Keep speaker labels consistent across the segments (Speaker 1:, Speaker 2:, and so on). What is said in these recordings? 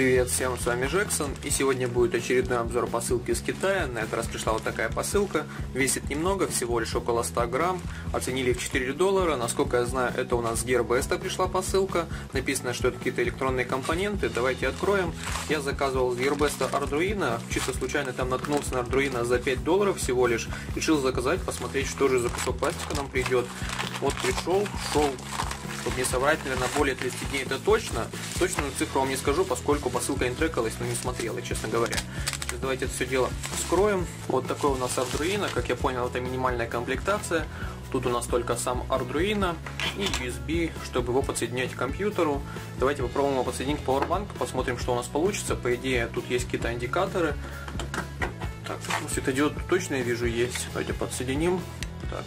Speaker 1: Привет всем, с вами Джексон, и сегодня будет очередной обзор посылки из Китая. На этот раз пришла вот такая посылка, весит немного, всего лишь около 100 грамм, оценили в 4 доллара. Насколько я знаю, это у нас с Gearbest пришла посылка, написано, что это какие-то электронные компоненты. Давайте откроем. Я заказывал с Gearbest Arduino, чисто случайно там наткнулся на Arduino за 5 долларов всего лишь. Решил заказать, посмотреть, что же за кусок пластика нам придет. Вот пришел, шел чтобы не соврать, наверное, более 30 дней это точно. Точную цифру вам не скажу, поскольку посылка не трекалась, но не смотрела, честно говоря. Сейчас давайте это все дело вскроем. Вот такой у нас Arduino, как я понял, это минимальная комплектация. Тут у нас только сам Arduino и USB, чтобы его подсоединять к компьютеру. Давайте попробуем его подсоединить к Powerbank, посмотрим, что у нас получится. По идее, тут есть какие-то индикаторы. Так, ну, светодиод точно я вижу есть. Давайте подсоединим. Так,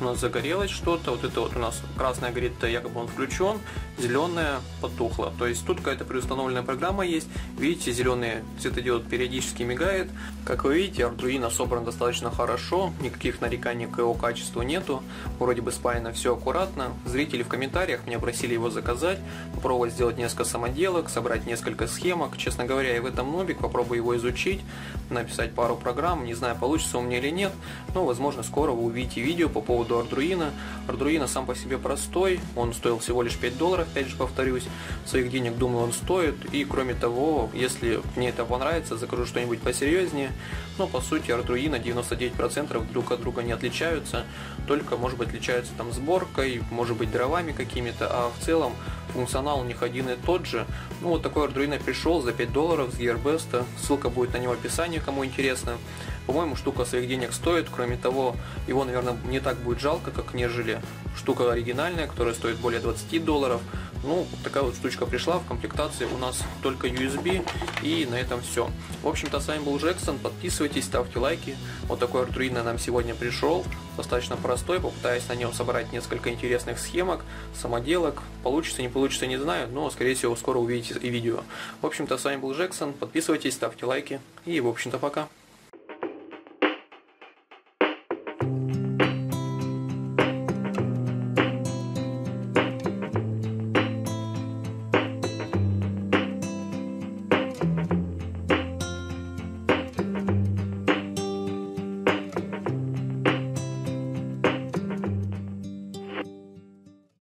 Speaker 1: у нас загорелось что-то, вот это вот у нас красная горит, якобы он включен, зеленая потухла. То есть тут какая-то предустановленная программа есть. Видите, зеленый светодиод периодически мигает. Как вы видите, Arduino собран достаточно хорошо, никаких нареканий к его качеству нету. Вроде бы спаяно все аккуратно. Зрители в комментариях меня просили его заказать, попробовать сделать несколько самоделок, собрать несколько схемок. Честно говоря, я в этом нобик попробую его изучить, написать пару программ. Не знаю, получится у меня или нет, но возможно скоро вы увидите видео по поводу поводу Arduino. Arduino сам по себе простой, он стоил всего лишь 5 долларов, опять же повторюсь. Своих денег, думаю, он стоит. И кроме того, если мне это понравится, закажу что-нибудь посерьезнее. Но по сути Arduino 99% друг от друга не отличаются, только может быть отличаются там сборкой, может быть дровами какими-то, а в целом функционал у них один и тот же. Ну вот такой Arduino пришел за 5 долларов с Gearbest, ссылка будет на него в описании, кому интересно. По-моему, штука своих денег стоит, кроме того, его, наверное, не так будет жалко, как нежели штука оригинальная, которая стоит более 20 долларов. Ну, такая вот штучка пришла в комплектации у нас только USB и на этом все. В общем-то, с вами был Джексон, подписывайтесь, ставьте лайки. Вот такой Arduino нам сегодня пришел, достаточно простой, попытаюсь на нем собрать несколько интересных схемок, самоделок. Получится, не получится, не знаю, но, скорее всего, скоро увидите и видео. В общем-то, с вами был Джексон, подписывайтесь, ставьте лайки и, в общем-то, пока.